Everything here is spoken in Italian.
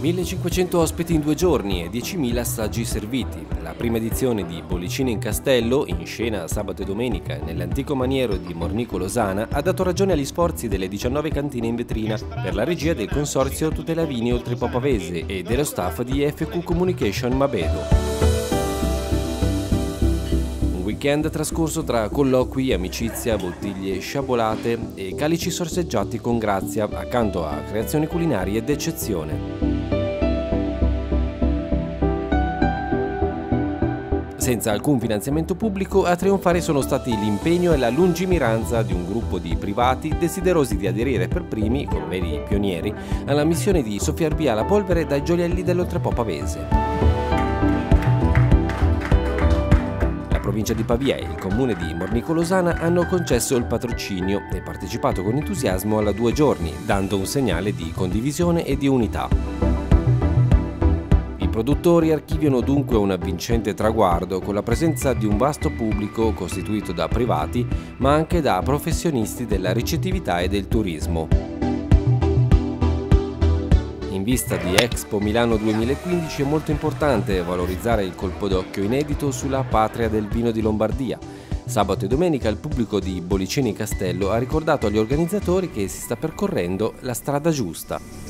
1500 ospiti in due giorni e 10.000 assaggi serviti. La prima edizione di Bollicine in Castello, in scena sabato e domenica nell'antico maniero di Mornico Losana, ha dato ragione agli sforzi delle 19 cantine in vetrina per la regia del consorzio Tutela Vini Oltrepò Pavese e dello staff di FQ Communication Mabedo weekend trascorso tra colloqui, amicizia, bottiglie sciabolate e calici sorseggiati con grazia accanto a creazioni culinarie d'eccezione. Senza alcun finanziamento pubblico, a trionfare sono stati l'impegno e la lungimiranza di un gruppo di privati desiderosi di aderire per primi, come veri pionieri, alla missione di soffiar via la polvere dai gioielli dell'oltrepò provincia di Pavia e il comune di Mornicolosana hanno concesso il patrocinio e partecipato con entusiasmo alla due giorni, dando un segnale di condivisione e di unità. I produttori archiviano dunque un avvincente traguardo con la presenza di un vasto pubblico costituito da privati ma anche da professionisti della ricettività e del turismo. In vista di Expo Milano 2015 è molto importante valorizzare il colpo d'occhio inedito sulla patria del vino di Lombardia. Sabato e domenica il pubblico di Bollicini Castello ha ricordato agli organizzatori che si sta percorrendo la strada giusta.